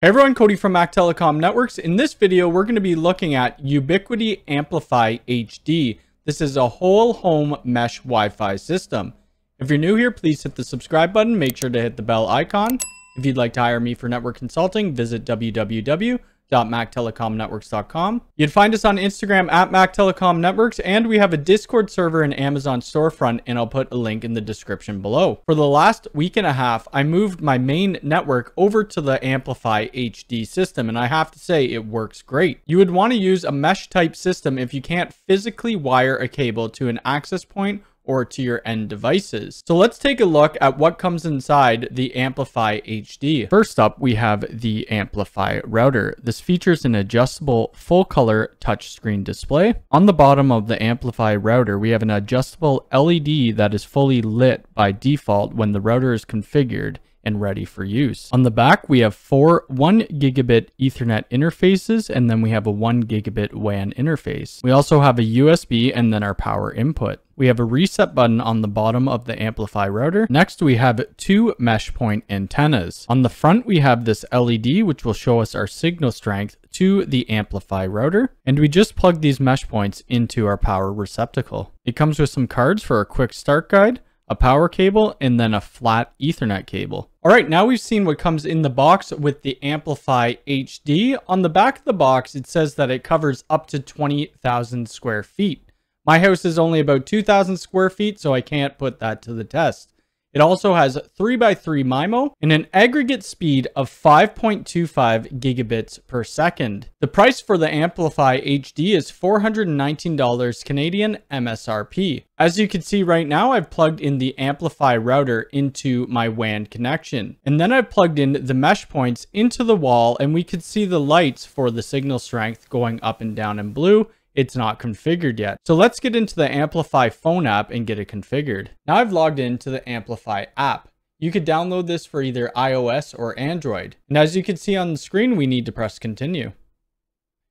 Hey everyone, Cody from Mac Telecom Networks. In this video, we're going to be looking at Ubiquiti AmpliFi HD. This is a whole home mesh Wi-Fi system. If you're new here, please hit the subscribe button. Make sure to hit the bell icon. If you'd like to hire me for network consulting, visit www www.mactelecomnetworks.com. You'd find us on Instagram at Mac Telecom Networks, and we have a Discord server and Amazon storefront, and I'll put a link in the description below. For the last week and a half, I moved my main network over to the AmpliFi HD system, and I have to say it works great. You would want to use a mesh type system if you can't physically wire a cable to an access point or to your end devices. So let's take a look at what comes inside the AmpliFi HD. First up, we have the AmpliFi router. This features an adjustable full color touchscreen display. On the bottom of the AmpliFi router, we have an adjustable LED that is fully lit by default when the router is configured and ready for use. On the back, we have four 1 gigabit Ethernet interfaces, and then we have a 1 gigabit WAN interface. We also have a USB and then our power input. We have a reset button on the bottom of the AmpliFi router. Next, we have two mesh point antennas. On the front, we have this LED, which will show us our signal strength to the AmpliFi router. And we just plug these mesh points into our power receptacle. It comes with some cards for a quick start guide, a power cable, and then a flat ethernet cable. All right, now we've seen what comes in the box with the AmpliFi HD. On the back of the box, it says that it covers up to 20,000 square feet. My house is only about 2,000 square feet, so I can't put that to the test. It also has 3x3 MIMO and an aggregate speed of 5.25 gigabits per second. The price for the AmpliFi HD is $419 Canadian MSRP. As you can see right now, I've plugged in the AmpliFi router into my WAN connection. And then I've plugged in the mesh points into the wall and we could see the lights for the signal strength going up and down in blue it's not configured yet. So let's get into the AmpliFi phone app and get it configured. Now I've logged into the AmpliFi app. You could download this for either iOS or Android. And as you can see on the screen, we need to press continue.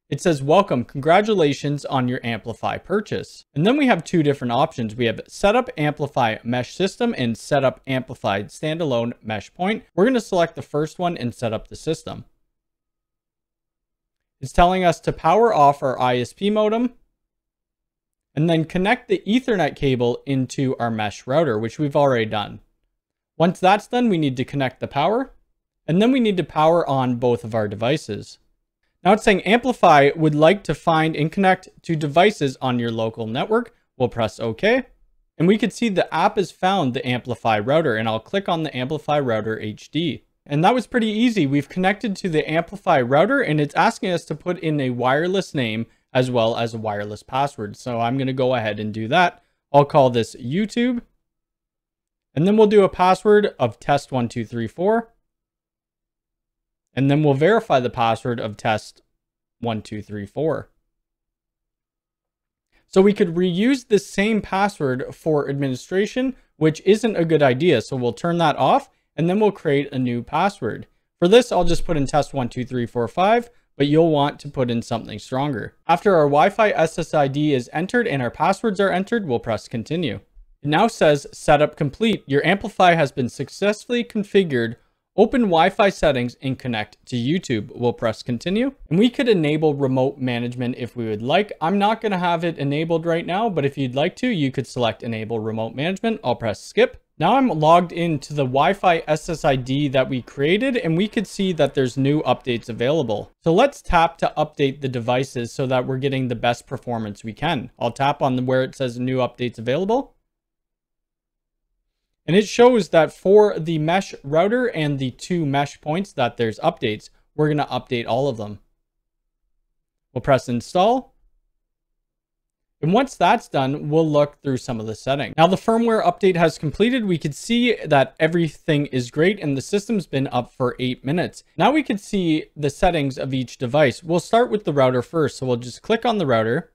It says, welcome, congratulations on your AmpliFi purchase. And then we have two different options. We have setup AmpliFi mesh system and setup amplified standalone mesh point. We're going to select the first one and set up the system. It's telling us to power off our ISP modem and then connect the ethernet cable into our mesh router, which we've already done. Once that's done, we need to connect the power and then we need to power on both of our devices. Now it's saying AmpliFi would like to find and connect to devices on your local network. We'll press OK. And we can see the app has found the AmpliFi router and I'll click on the AmpliFi router HD. And that was pretty easy. We've connected to the AmpliFi router and it's asking us to put in a wireless name as well as a wireless password. So I'm going to go ahead and do that. I'll call this YouTube. And then we'll do a password of test1234. And then we'll verify the password of test1234. So we could reuse the same password for administration, which isn't a good idea. So we'll turn that off and then we'll create a new password. For this, I'll just put in test12345, but you'll want to put in something stronger. After our Wi-Fi SSID is entered and our passwords are entered, we'll press continue. It now says setup complete. Your AmpliFi has been successfully configured. Open Wi-Fi settings and connect to YouTube. We'll press continue. And we could enable remote management if we would like. I'm not going to have it enabled right now, but if you'd like to, you could select enable remote management. I'll press skip. Now I'm logged into the Wi-Fi SSID that we created and we could see that there's new updates available. So let's tap to update the devices so that we're getting the best performance we can. I'll tap on where it says new updates available. And it shows that for the mesh router and the two mesh points that there's updates, we're going to update all of them. We'll press install. And once that's done, we'll look through some of the settings. Now the firmware update has completed. We could see that everything is great and the system's been up for eight minutes. Now we could see the settings of each device. We'll start with the router first. So we'll just click on the router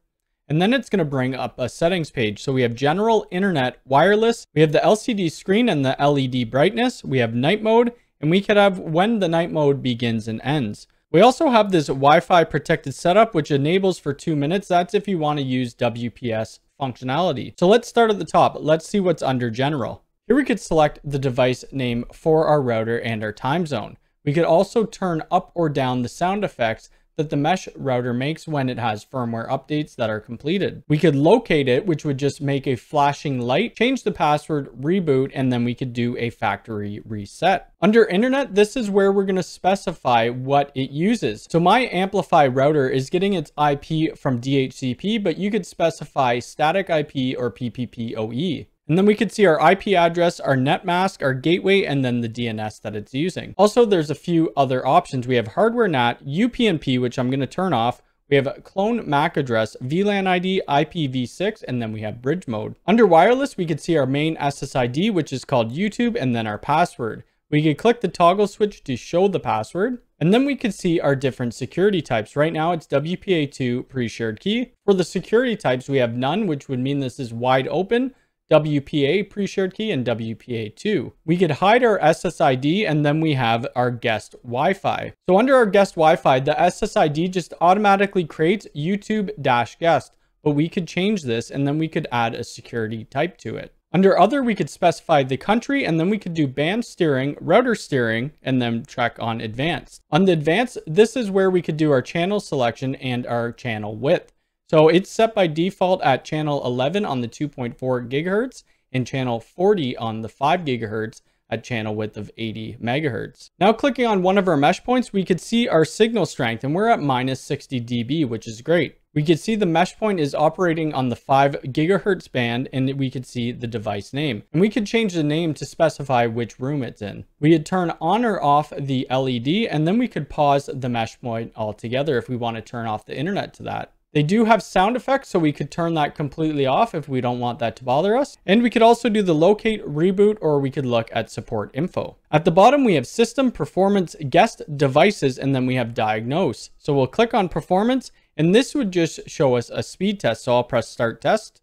and then it's going to bring up a settings page. So we have general, internet, wireless. We have the LCD screen and the LED brightness. We have night mode and we could have when the night mode begins and ends. We also have this Wi-Fi protected setup, which enables for two minutes. That's if you want to use WPS functionality. So let's start at the top. Let's see what's under general. Here we could select the device name for our router and our time zone. We could also turn up or down the sound effects that the mesh router makes when it has firmware updates that are completed. We could locate it, which would just make a flashing light, change the password, reboot, and then we could do a factory reset. Under internet, this is where we're going to specify what it uses. So my AmpliFi router is getting its IP from DHCP, but you could specify static IP or PPPoE. And then we could see our IP address, our net mask, our gateway, and then the DNS that it's using. Also, there's a few other options. We have hardware NAT, UPnP, which I'm going to turn off. We have clone MAC address, VLAN ID, IPv6, and then we have bridge mode. Under wireless, we could see our main SSID, which is called YouTube, and then our password. We could click the toggle switch to show the password. And then we could see our different security types. Right now, it's WPA2 pre-shared key. For the security types, we have none, which would mean this is wide open. WPA pre-shared key and WPA2. We could hide our SSID and then we have our guest Wi-Fi. So under our guest Wi-Fi, the SSID just automatically creates YouTube-guest, but we could change this and then we could add a security type to it. Under other, we could specify the country and then we could do band steering, router steering, and then check on advanced. On the advanced, this is where we could do our channel selection and our channel width. So it's set by default at channel 11 on the 2.4 gigahertz and channel 40 on the 5 gigahertz at channel width of 80 megahertz. Now clicking on one of our mesh points, we could see our signal strength and we're at minus 60 dB, which is great. We could see the mesh point is operating on the 5 gigahertz band and we could see the device name. And we could change the name to specify which room it's in. We could turn on or off the LED and then we could pause the mesh point altogether if we want to turn off the internet to that. They do have sound effects, so we could turn that completely off if we don't want that to bother us. And we could also do the locate, reboot, or we could look at support info. At the bottom, we have system, performance, guest, devices, and then we have diagnose. So we'll click on performance, and this would just show us a speed test. So I'll press start test.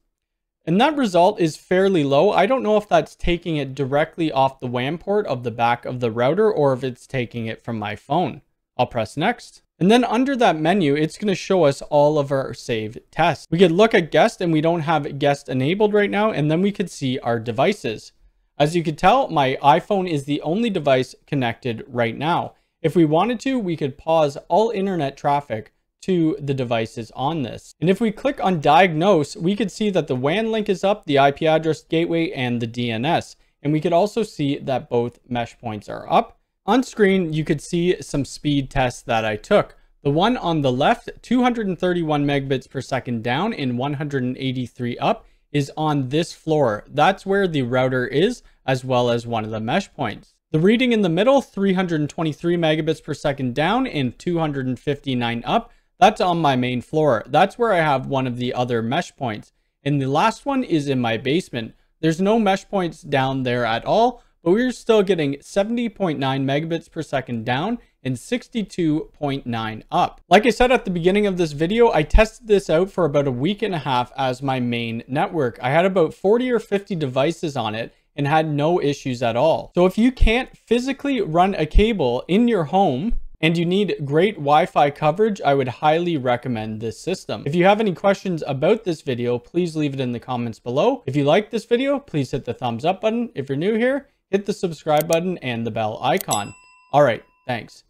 And that result is fairly low. I don't know if that's taking it directly off the WAN port of the back of the router or if it's taking it from my phone. I'll press next. And then under that menu, it's going to show us all of our saved tests. We could look at guest and we don't have guest enabled right now. And then we could see our devices. As you could tell, my iPhone is the only device connected right now. If we wanted to, we could pause all internet traffic to the devices on this. And if we click on diagnose, we could see that the WAN link is up, the IP address gateway, and the DNS. And we could also see that both mesh points are up. On screen, you could see some speed tests that I took. The one on the left, 231 megabits per second down and 183 up is on this floor. That's where the router is, as well as one of the mesh points. The reading in the middle, 323 megabits per second down and 259 up, that's on my main floor. That's where I have one of the other mesh points. And the last one is in my basement. There's no mesh points down there at all, but we're still getting 70.9 megabits per second down and 62.9 up. Like I said at the beginning of this video, I tested this out for about a week and a half as my main network. I had about 40 or 50 devices on it and had no issues at all. So if you can't physically run a cable in your home, and you need great Wi-Fi coverage, I would highly recommend this system. If you have any questions about this video, please leave it in the comments below. If you like this video, please hit the thumbs up button. If you're new here, hit the subscribe button and the bell icon. All right, thanks.